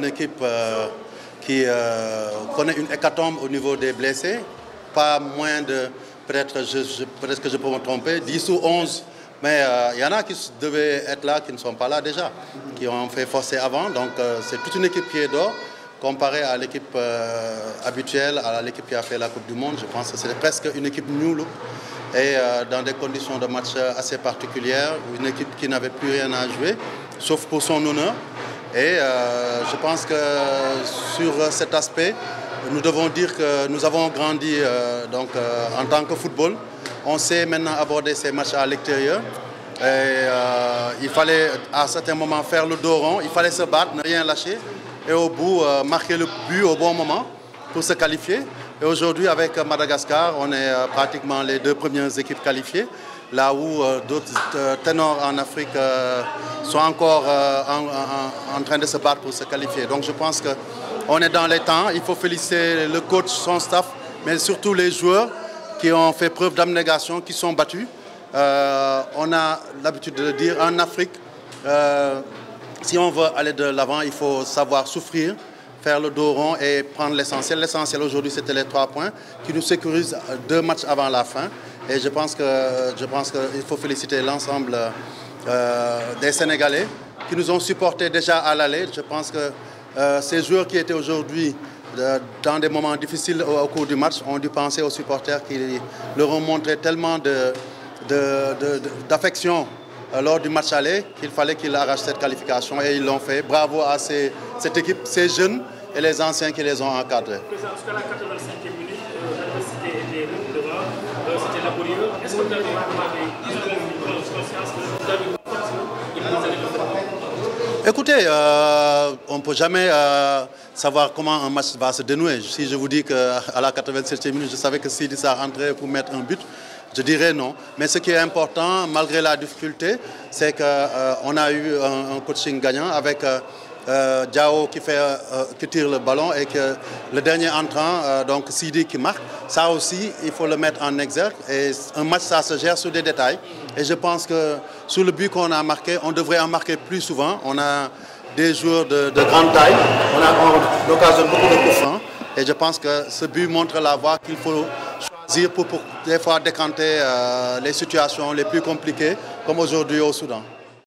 une équipe qui connaît une hécatombe au niveau des blessés. Pas moins de, peut-être peut que je peux me tromper, 10 ou 11 mais il y en a qui devaient être là, qui ne sont pas là déjà, qui ont fait forcer avant. Donc c'est toute une équipe qui est d'or comparé à l'équipe euh, habituelle, à l'équipe qui a fait la Coupe du Monde, je pense que c'est presque une équipe nulle et euh, dans des conditions de match assez particulières, une équipe qui n'avait plus rien à jouer, sauf pour son honneur. Et euh, je pense que sur cet aspect, nous devons dire que nous avons grandi donc, en tant que football. On sait maintenant aborder ces matchs à l'extérieur. il fallait à certains moments faire le dos rond, il fallait se battre, ne rien lâcher et au bout euh, marquer le but au bon moment pour se qualifier. Et aujourd'hui avec Madagascar, on est euh, pratiquement les deux premières équipes qualifiées, là où euh, d'autres ténors en Afrique sont encore en, train de se battre pour se qualifier. Donc je pense qu'on est dans les temps, il faut féliciter le coach, son staff, mais surtout les joueurs qui ont fait preuve d'abnégation, qui sont battus. on a l'habitude de le dire, en Afrique, si on veut aller de l'avant, il faut savoir souffrir, faire le dos rond et prendre l'essentiel. L'essentiel aujourd'hui, c'était les trois points qui nous sécurisent deux matchs avant la fin. Et je pense qu'il faut féliciter l'ensemble euh, des Sénégalais qui nous ont supportés déjà à l'aller. Je pense que euh, ces joueurs qui étaient aujourd'hui euh, dans des moments difficiles au, cours du match ont dû penser aux supporters qui leur ont montré tellement d'affection lors du match aller qu'il fallait qu'ils arrachent cette qualification et ils l'ont fait. Bravo à cette équipe, ces jeunes et les anciens qui les ont encadrés. Écoutez, euh, on ne peut jamais euh, savoir comment un match va se dénouer. Si je vous dis qu'à la 87e minute, je savais que Sidi ça rentrait pour mettre un but, je dirais non. Mais ce qui est important, malgré la difficulté, c'est qu'on euh, a eu un, coaching gagnant avec euh, euh Diao qui, fait, euh, tire le ballon et que le dernier entrant, donc Sidi qui marque. Ça aussi, il faut le mettre en exergue. Un match, ça se gère sur des détails. Et je pense que sur le but qu'on a marqué, on devrait en marquer plus souvent. On a des joueurs de, grande taille. On a l'occasion beaucoup de coups Et je pense que ce but montre la voie qu'il faut pour, des fois décanter euh, les situations les plus compliquées, comme aujourd'hui au Soudan.